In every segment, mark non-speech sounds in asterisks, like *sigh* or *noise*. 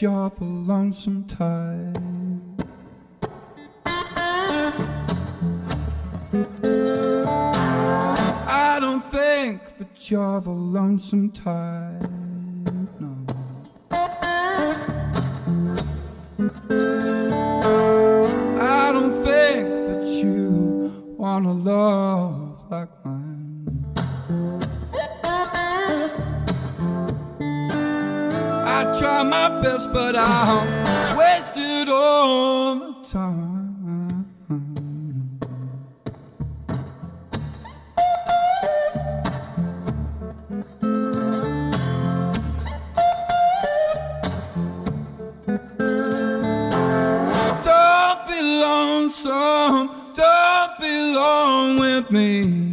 you're the lonesome type. I don't think that you're the lonesome type. No. I don't think that you want a love like mine. I try my best, but I'm wasted all the time. Don't be lonesome, don't be long with me.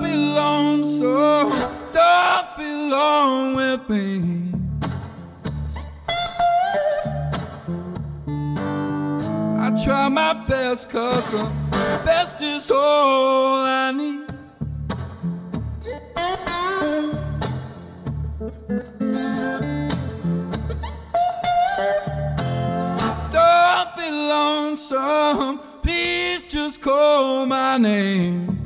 Don't be lonesome, don't be long with me. I try my best, cause the best is all I need. Don't be lonesome, please just call my name.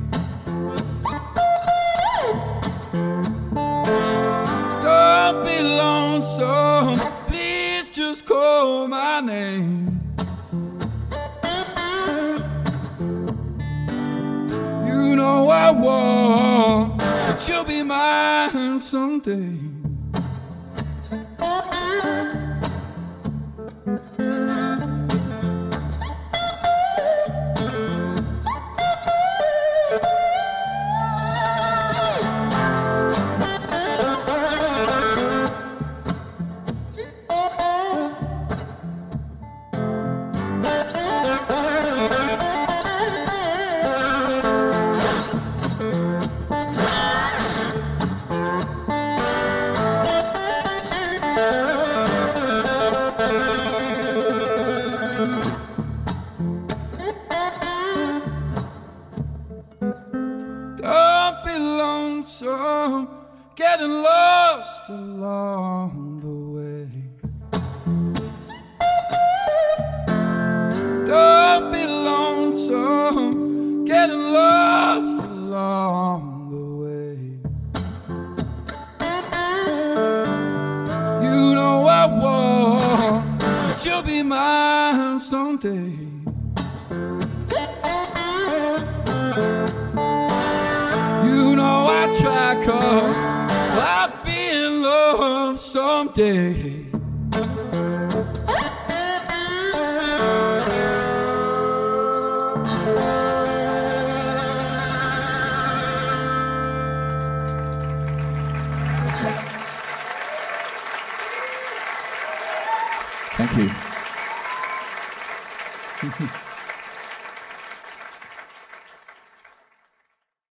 Lonesome, please just call my name. You know I want that you'll be mine someday. Getting lost along the way. Don't be lonesome, getting lost along the way. You know I want you'll be mine someday. You know I try cause someday. *laughs*